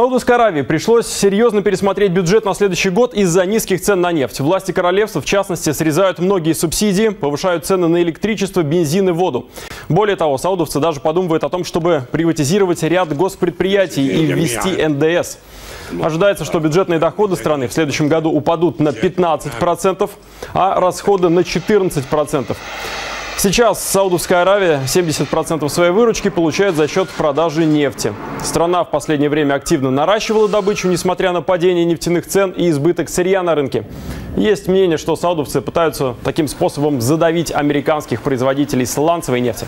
Саудовской Аравии пришлось серьезно пересмотреть бюджет на следующий год из-за низких цен на нефть. Власти королевства, в частности, срезают многие субсидии, повышают цены на электричество, бензин и воду. Более того, саудовцы даже подумывают о том, чтобы приватизировать ряд госпредприятий и ввести НДС. Ожидается, что бюджетные доходы страны в следующем году упадут на 15%, а расходы на 14%. Сейчас Саудовская Аравия 70% своей выручки получает за счет продажи нефти. Страна в последнее время активно наращивала добычу, несмотря на падение нефтяных цен и избыток сырья на рынке. Есть мнение, что саудовцы пытаются таким способом задавить американских производителей сланцевой нефти.